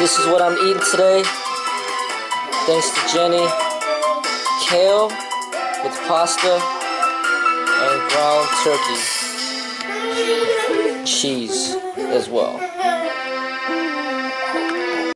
This is what I'm eating today. Thanks to Jenny. Kale with pasta and ground turkey. Cheese as well.